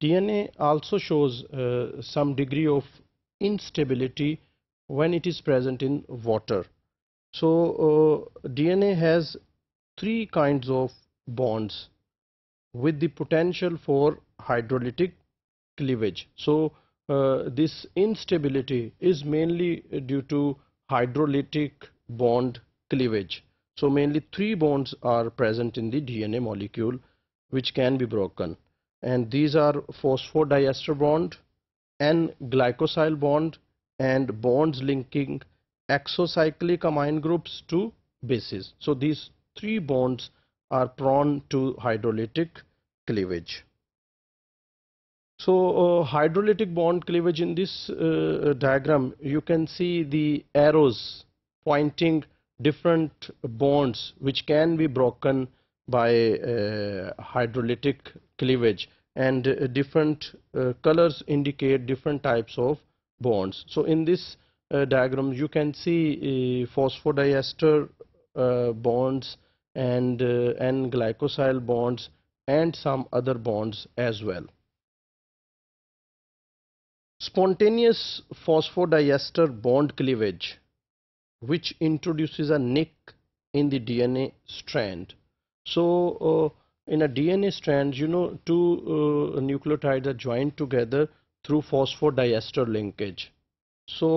DNA also shows uh, some degree of instability when it is present in water. So uh, DNA has three kinds of bonds with the potential for hydrolytic cleavage. So uh, this instability is mainly due to hydrolytic bond cleavage. So mainly three bonds are present in the DNA molecule which can be broken and these are phosphodiester bond, N-glycosyl bond and bonds linking exocyclic amine groups to bases. So these three bonds are prone to hydrolytic cleavage. So uh, hydrolytic bond cleavage in this uh, diagram you can see the arrows pointing different bonds which can be broken by uh, hydrolytic cleavage and uh, different uh, colors indicate different types of bonds. So in this diagram you can see phosphodiester bonds and N-glycosyl bonds and some other bonds as well. Spontaneous phosphodiester bond cleavage which introduces a nick in the DNA strand. So uh, in a DNA strand, you know, two uh, nucleotides are joined together through phosphodiester linkage. So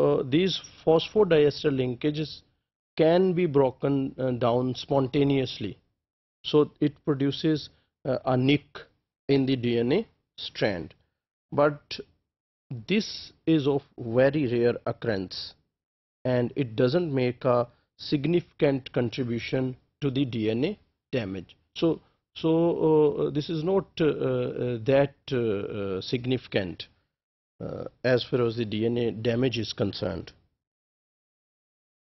uh, these phosphodiester linkages can be broken down spontaneously. So it produces a nick in the DNA strand. But this is of very rare occurrence and it doesn't make a significant contribution to the DNA damage. So, so uh, this is not uh, uh that uh, uh, significant as far as the DNA damage is concerned.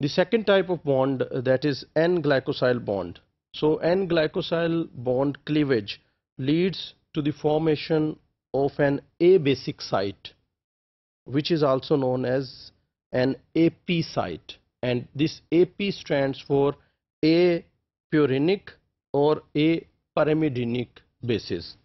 The second type of bond that is N-glycosyl bond. So N-glycosyl bond cleavage leads to the formation of an abasic site which is also known as an AP site and this AP stands for A purinic or A pyrimidinic basis.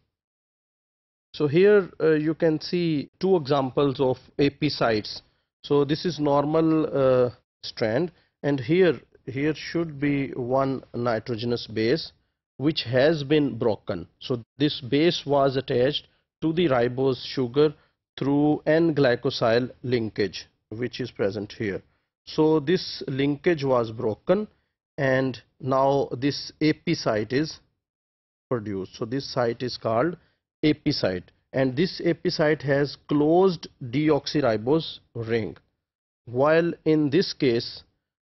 So here uh, you can see two examples of AP sites. So this is normal uh, strand and here here should be one nitrogenous base which has been broken. So this base was attached to the ribose sugar through N-glycosyl linkage which is present here. So this linkage was broken and now this AP site is produced. So this site is called AP site and this AP site has closed deoxyribose ring. While in this case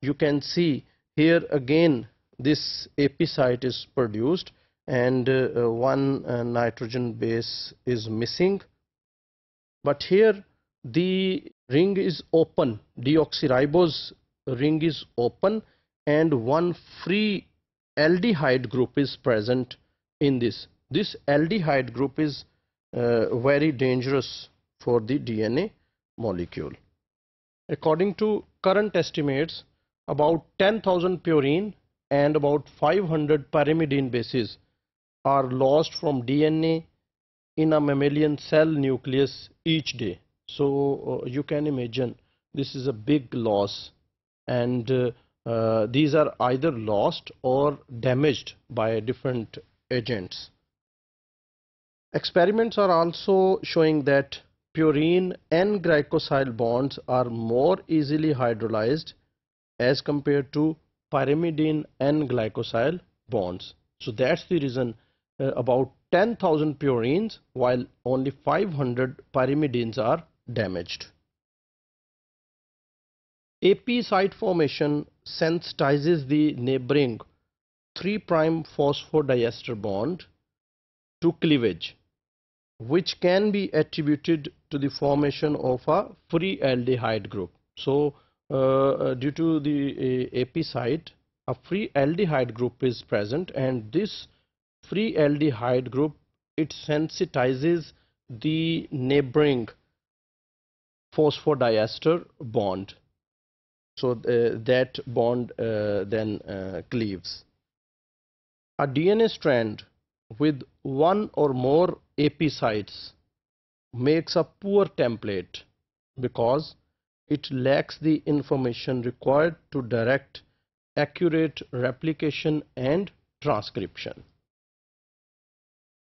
you can see here again this AP site is produced and uh, one uh, nitrogen base is missing but here the ring is open deoxyribose ring is open and one free aldehyde group is present in this. This aldehyde group is uh, very dangerous for the DNA molecule. According to current estimates about 10,000 purine and about 500 pyrimidine bases are lost from DNA in a mammalian cell nucleus each day. So uh, you can imagine this is a big loss. And uh, uh, these are either lost or damaged by different agents. Experiments are also showing that purine N-glycosyl bonds are more easily hydrolyzed as compared to pyrimidine N-glycosyl bonds. So that's the reason uh, about 10,000 purines while only 500 pyrimidines are damaged. AP site formation sensitizes the neighboring 3' phosphodiester bond to cleavage which can be attributed to the formation of a free aldehyde group. So uh, uh due to the uh, AP site a free aldehyde group is present and this free aldehyde group it sensitizes the neighboring phosphodiester bond so uh, that bond uh, then uh, cleaves a DNA strand with one or more AP sites makes a poor template because it lacks the information required to direct accurate replication and transcription.